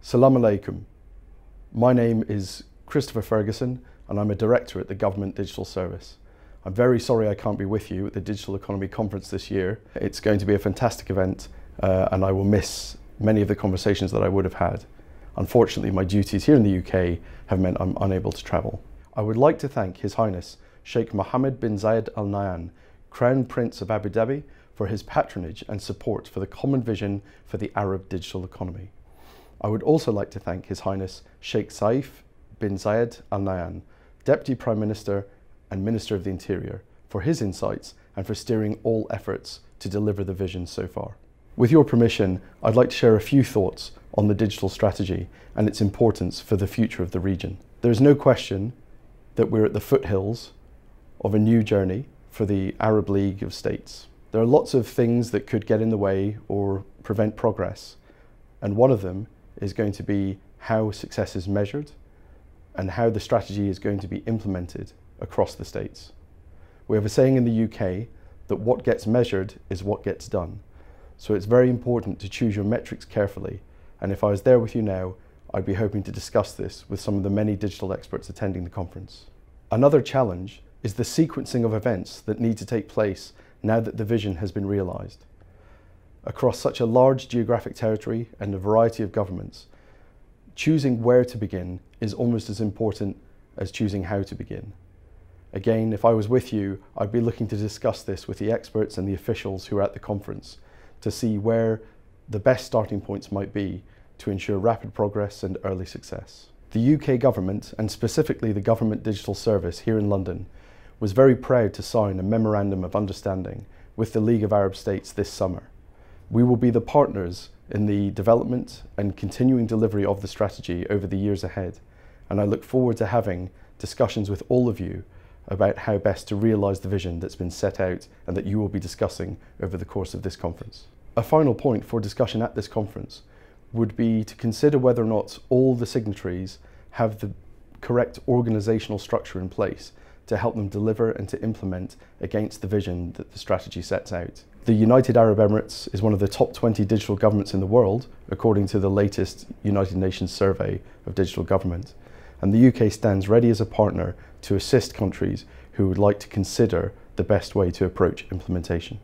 Salam alaikum. My name is Christopher Ferguson and I'm a director at the Government Digital Service. I'm very sorry I can't be with you at the Digital Economy Conference this year. It's going to be a fantastic event uh, and I will miss many of the conversations that I would have had. Unfortunately, my duties here in the UK have meant I'm unable to travel. I would like to thank His Highness Sheikh Mohammed bin Zayed Al Nahyan, Crown Prince of Abu Dhabi, for his patronage and support for the common vision for the Arab digital economy. I would also like to thank His Highness Sheikh Saif bin Zayed Al Nahyan, Deputy Prime Minister and Minister of the Interior, for his insights and for steering all efforts to deliver the vision so far. With your permission, I'd like to share a few thoughts on the digital strategy and its importance for the future of the region. There is no question that we're at the foothills of a new journey for the Arab League of States. There are lots of things that could get in the way or prevent progress, and one of them is going to be how success is measured and how the strategy is going to be implemented across the states. We have a saying in the UK that what gets measured is what gets done. So it's very important to choose your metrics carefully. And if I was there with you now, I'd be hoping to discuss this with some of the many digital experts attending the conference. Another challenge is the sequencing of events that need to take place now that the vision has been realised. Across such a large geographic territory and a variety of governments, choosing where to begin is almost as important as choosing how to begin. Again, if I was with you, I'd be looking to discuss this with the experts and the officials who are at the conference to see where the best starting points might be to ensure rapid progress and early success. The UK government, and specifically the Government Digital Service here in London, was very proud to sign a Memorandum of Understanding with the League of Arab States this summer. We will be the partners in the development and continuing delivery of the strategy over the years ahead, and I look forward to having discussions with all of you about how best to realise the vision that's been set out and that you will be discussing over the course of this conference. A final point for discussion at this conference would be to consider whether or not all the signatories have the correct organisational structure in place to help them deliver and to implement against the vision that the strategy sets out. The United Arab Emirates is one of the top 20 digital governments in the world, according to the latest United Nations survey of digital government. And the UK stands ready as a partner to assist countries who would like to consider the best way to approach implementation.